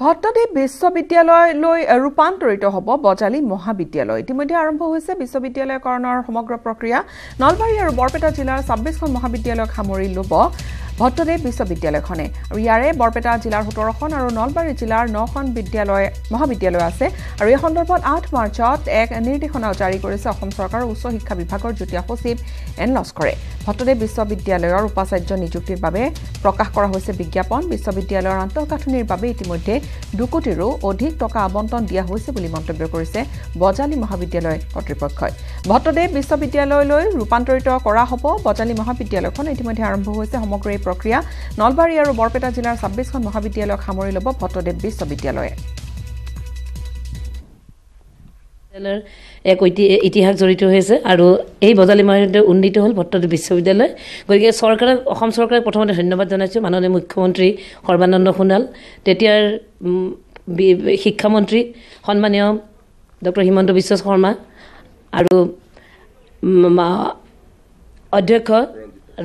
ভট্টদেৱ বিশ্ববিদ্যালয়লৈ ৰূপান্তৰিত হ'ব বজালী মহাবিদ্যালয়। ইতিমধ্যে আৰম্ভ হৈছে বিশ্ববিদ্যালয়কৰণৰ সমগ্ৰ প্ৰক্ৰিয়া। নলবাৰী আৰু বৰপেটা জিলাৰ ছাব্বিছখন মহাবিদ্যালয়ক সামৰি ল'ব ভট্টদেৱ বিশ্ববিদ্যালয়খনে। আৰু ইয়াৰে বৰপেটা জিলাৰ সোতৰখন আৰু নলবাৰী জিলাৰ নখন বিদ্যালয় মহাবিদ্যালয় আছে। আৰু এই সন্দৰ্ভত আঠ মাৰ্চত এক নিৰ্দেশনাও জাৰি কৰিছে অসম চৰকাৰৰ উচ্চ শিক্ষা বিভাগৰ যুটীয়া সচিব এন লস্কৰে। ভট্টদেৱ বিশ্ববিদ্যালয়ৰ উপাচাৰ্য নিযুক্তিৰ বাবে প্ৰকাশ কৰা হৈছে বিজ্ঞাপন। বিশ্ববিদ্যালয়ৰ আন্তঃগাঁথনিৰ বাবে ইতিমধ্যে দুকোটিৰো অধিক টকা আবণ্টন দিয়া হৈছে বুলি মন্তব্য কৰিছে বজালী মহাবিদ্যালয় কৰ্তৃপক্ষই। ভট্টদেৱ বিশ্ববিদ্যালয়লৈ ৰূপান্তৰিত কৰা হ'ব। বজালী মহাবিদ্যালয়খন ইতিমধ্যে আৰম্ভ হৈছে সমগ্ৰ প্ৰক্ৰিয়া। নলবাৰী আৰু বৰপেটা জিলাৰ ছাব্বিছখন মহাবিদ্যালয়ক সামৰি ল'ব ভট্টদেৱ বিশ্ববিদ্যালয়ে। এক ইতিহাস জড়িত হৈ আছে আৰু এই বজালী মহাবিদ্যালয় উন্নীত হ'ল ভট্টদেৱ বিশ্ববিদ্যালয়। গতিকে চৰকাৰে অসম চৰকাৰক প্ৰথমতে ধন্যবাদ জনাইছোঁ। মাননীয় মুখ্যমন্ত্ৰী সৰ্বানন্দ সোণোৱাল তেতিয়াৰ শিক্ষামন্ত্ৰী সন্মানীয় ডক্টৰ হিমন্ত বিশ্ব শৰ্মা আৰু অধ্যক্ষ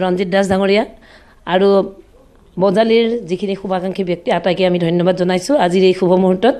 ৰঞ্জিত দাস ডাঙৰীয়া আৰু বজালীৰ যিখিনি শুভাকাংক্ষী ব্যক্তি আটাইকে আমি ধন্যবাদ জনাইছোঁ। আজিৰ এই শুভ মুহূৰ্তত